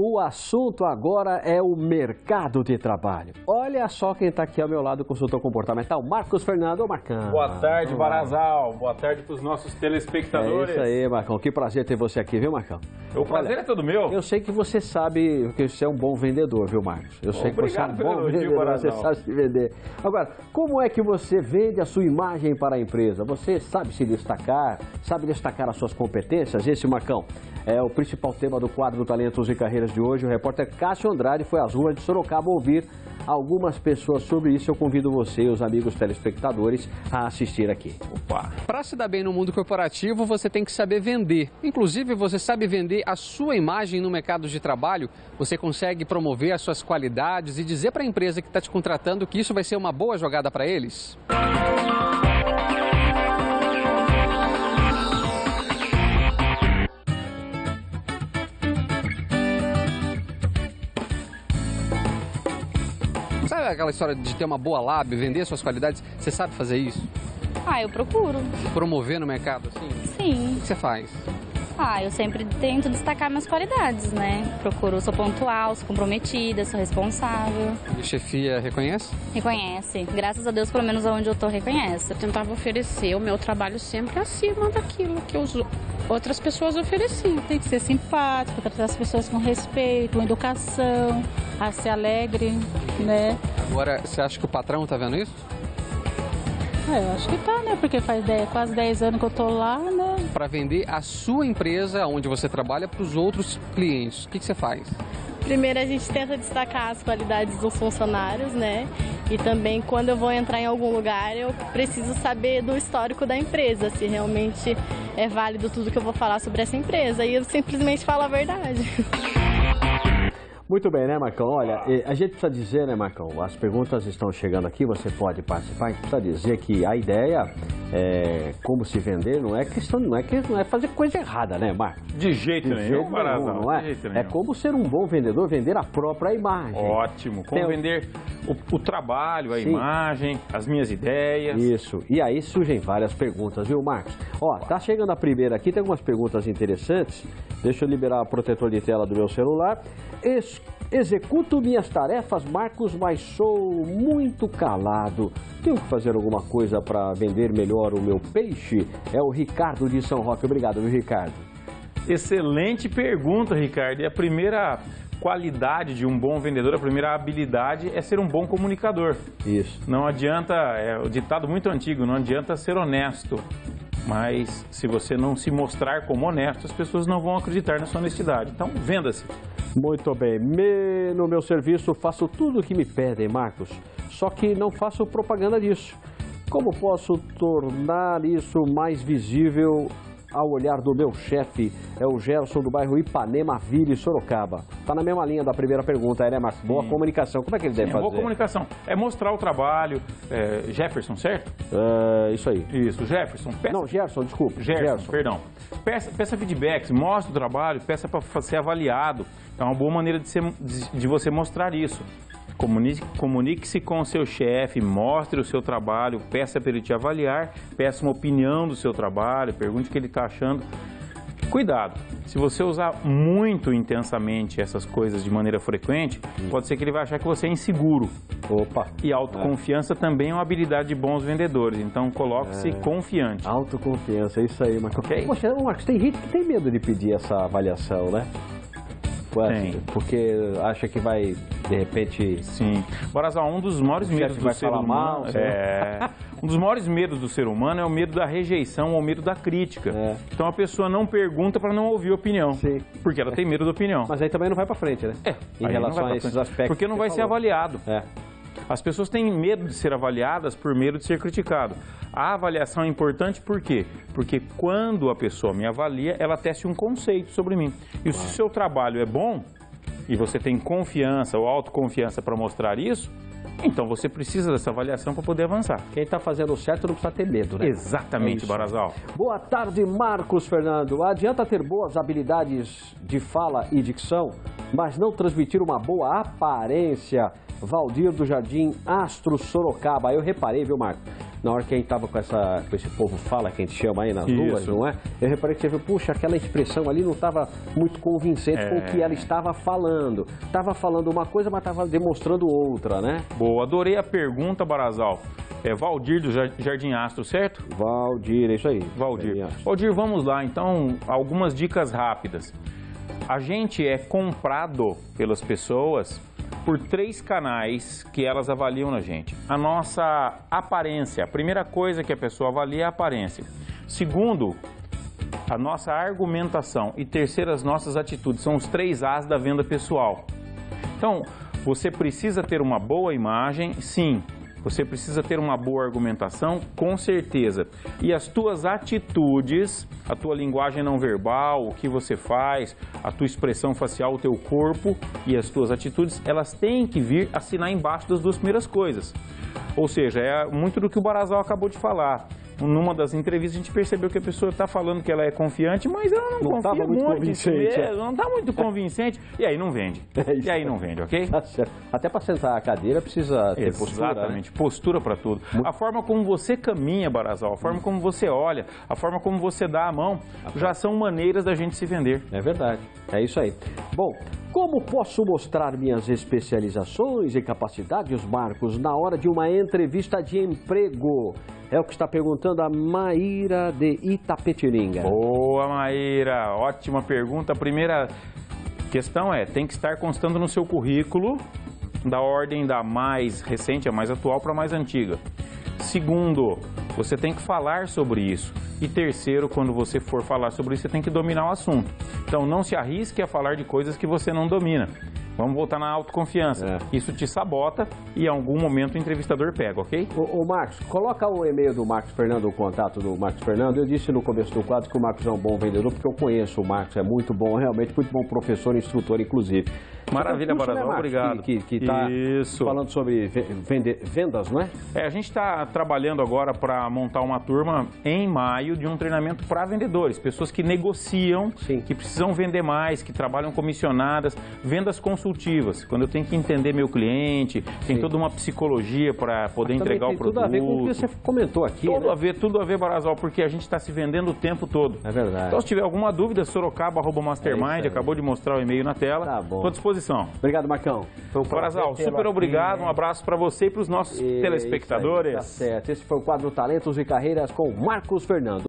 O assunto agora é o mercado de trabalho. Olha só quem está aqui ao meu lado, consultor comportamental, Marcos Fernando Marcão. Boa tarde, Barazal. Boa tarde para os nossos telespectadores. É isso aí, Marcão. Que prazer ter você aqui, viu, Marcão? O prazer Olha, é todo meu. Eu sei que você sabe que você é um bom vendedor, viu, Marcos? Eu sei Obrigado que você é um bom vendedor, Barazal. você sabe se vender. Agora, como é que você vende a sua imagem para a empresa? Você sabe se destacar, sabe destacar as suas competências? Esse, Marcão, é o principal tema do quadro Talentos e Carreiras de hoje. O repórter Cássio Andrade foi às ruas de Sorocaba ouvir algumas pessoas sobre isso. Eu convido você e os amigos telespectadores a assistir aqui. Para se dar bem no mundo corporativo, você tem que saber vender. Inclusive, você sabe vender a sua imagem no mercado de trabalho. Você consegue promover as suas qualidades e dizer para a empresa que está te contratando que isso vai ser uma boa jogada para eles? Sabe aquela história de ter uma boa lábia, vender suas qualidades? Você sabe fazer isso? Ah, eu procuro. Promover no mercado, assim? Sim. O que você faz? Ah, eu sempre tento destacar minhas qualidades, né? Procuro, sou pontual, sou comprometida, sou responsável. E chefia reconhece? Reconhece. Graças a Deus, pelo menos onde eu tô, reconhece. Eu tentava oferecer o meu trabalho sempre acima daquilo que os outras pessoas ofereciam. Tem que ser simpático, tratar as pessoas com respeito, com educação, a ser alegre, né? Agora, você acha que o patrão tá vendo isso? É, eu acho que tá, né? Porque faz 10, quase 10 anos que eu tô lá, né? Para vender a sua empresa, onde você trabalha, para os outros clientes, o que, que você faz? Primeiro a gente tenta destacar as qualidades dos funcionários, né? E também quando eu vou entrar em algum lugar, eu preciso saber do histórico da empresa, se realmente é válido tudo que eu vou falar sobre essa empresa. E eu simplesmente falo a verdade. Muito bem, né, Marcão? Olha, a gente precisa dizer, né, Marcão? As perguntas estão chegando aqui, você pode participar. A gente precisa dizer que a ideia é como se vender não é questão, não é, que, não é fazer coisa errada, né, Marcos? De jeito De nenhum, jeito nenhum, não é? É como ser um bom vendedor, vender a própria imagem. Ótimo. Como Tem- vender o, o trabalho, a Sim. imagem, as minhas ideias. Isso. E aí surgem várias perguntas, viu, Marcos? Ó, tá chegando a primeira aqui, tem algumas perguntas interessantes. Deixa eu liberar o protetor de tela do meu celular. Ex- executo minhas tarefas, Marcos, mas sou muito calado. Tenho que fazer alguma coisa para vender melhor o meu peixe? É o Ricardo de São Roque. Obrigado, viu, Ricardo? Excelente pergunta, Ricardo. E a primeira qualidade de um bom vendedor, a primeira habilidade é ser um bom comunicador. Isso. Não adianta, é o ditado muito antigo, não adianta ser honesto. Mas se você não se mostrar como honesto, as pessoas não vão acreditar na sua honestidade. Então, venda-se. Muito bem. Me- no meu serviço faço tudo o que me pedem, Marcos. Só que não faço propaganda disso. Como posso tornar isso mais visível ao olhar do meu chefe? É o Gerson do bairro Ipanema, Vila e Sorocaba. Tá na mesma linha da primeira pergunta, né, Marcos? Boa comunicação. Como é que ele deve É fazer? boa comunicação. É mostrar o trabalho. É, Jefferson, certo? É, isso aí. Isso, Jefferson. Peça, Não, Gerson, desculpa. Gerson, perdão. Peça, peça feedbacks, mostre o trabalho, peça para ser avaliado. É uma boa maneira de, ser- de- de você mostrar isso. Comunique- Comunique-se com o seu chefe, mostre o seu trabalho, peça para ele te avaliar, peça uma opinião do seu trabalho, pergunte o que ele está achando. Cuidado, se você usar muito intensamente essas coisas de maneira frequente, pode ser que ele vai achar que você é inseguro. Opa. E autoconfiança também é uma habilidade de bons vendedores, então coloque-se É. confiante. Autoconfiança, é isso aí, Marcos. Ok. Poxa, Marcos, tem gente que tem medo de pedir essa avaliação, né? Tem. Porque acha que vai, de repente, Sim. Borazal, um dos maiores medos do ser humano. mal, é, um dos maiores medos do ser humano é o medo da rejeição ou o medo da crítica. É. Então a pessoa não pergunta para não ouvir opinião. Sim. Porque ela tem medo da opinião. Mas aí também não vai pra frente, né? É, Em relação a esses aspectos. Porque não vai ser avaliado. É. As pessoas têm medo de ser avaliadas por medo de ser criticado. A avaliação é importante por quê? Porque quando a pessoa me avalia, ela teste um conceito sobre mim. E se o seu trabalho é bom e você tem confiança ou autoconfiança para mostrar isso, então você precisa dessa avaliação para poder avançar. Quem tá fazendo o certo não precisa ter medo, né? É Exatamente, isso. Barazal. Boa tarde, Marcos Fernando. Adianta ter boas habilidades de fala e dicção, mas não transmitir uma boa aparência. Valdir do Jardim Astro Sorocaba. Eu reparei, viu, Marcos? Na hora que a gente tava com, essa, com esse povo fala que a gente chama aí nas Isso. ruas, não é? Eu reparei que você viu, puxa, aquela expressão ali não estava muito convincente com o que É. ela estava falando. Estava falando uma coisa, mas estava demonstrando outra, né? Boa, adorei a pergunta, Barazal. É Valdir do Jar- Jardim Astro, certo? Valdir, é isso aí. Valdir. Valdir, vamos lá. Então, algumas dicas rápidas. A gente é comprado pelas pessoas por três canais que elas avaliam na gente. A nossa aparência. A primeira coisa que a pessoa avalia é a aparência. Segundo, a nossa argumentação. E terceiro, as nossas atitudes. São os três As da venda pessoal. Então, você precisa ter uma boa imagem, sim. Você precisa ter uma boa argumentação, com certeza. E as tuas atitudes, a tua linguagem não verbal, o que você faz, a tua expressão facial, o teu corpo e as tuas atitudes, elas têm que vir assinar embaixo das duas primeiras coisas. Ou seja, é muito do que o Barazal acabou de falar. Numa das entrevistas a gente percebeu que a pessoa está falando que ela é confiante, mas ela não, Não confia tava muito muito, convincente, é, não está muito convincente, e aí não vende. É isso e aí não vende, ok? Tá certo. Até para sentar a cadeira precisa ter postura, né? Exatamente, postura para tudo. A forma como você caminha, Barazal, a forma como você olha, a forma como você dá a mão, já são maneiras da gente se vender. É verdade, é isso aí. Bom, como posso mostrar minhas especializações e capacidades, Marcos, na hora de uma entrevista de emprego? É o que está perguntando a Maíra de Itapetininga. Boa, Maíra, ótima pergunta. A primeira questão é, tem que estar constando no seu currículo da ordem da mais recente, a mais atual, para a mais antiga. Segundo, você tem que falar sobre isso. E terceiro, quando você for falar sobre isso, você tem que dominar o assunto. Então não se arrisque a falar de coisas que você não domina. Vamos voltar na autoconfiança. É. Isso te sabota e em algum momento o entrevistador pega, ok? Ô, ô, Marcos, coloca o e-mail do Marcos Fernando, o contato do Marcos Fernando. Eu disse no começo do quadro que o Marcos é um bom vendedor, porque eu conheço o Marcos, é muito bom, realmente muito bom professor instrutor, inclusive. Maravilha, curso, Barazal, Marcos, obrigado. Que está falando sobre ve- vende- vendas, não é? É, a gente está trabalhando agora para montar uma turma em maio de um treinamento para vendedores, pessoas que negociam, Sim. que precisam vender mais, que trabalham comissionadas, vendas consultivas. Quando eu tenho que entender meu cliente, tem Sim. toda uma psicologia para poder Também entregar tem o produto. tudo a ver com o que você comentou aqui, Tudo né? a ver, tudo a ver, Barazal, porque a gente está se vendendo o tempo todo. É verdade. Então, se tiver alguma dúvida, sorocaba, arroba É aí. acabou de mostrar o e-mail na tela. Tá bom. Estou à disposição. Obrigado, Marcão. Foi um Barazal, super aqui, obrigado, né? um abraço para você e para os nossos Isso aí, telespectadores. Tá certo. Esse foi o quadro Talentos e Carreiras com Marcos Fernando.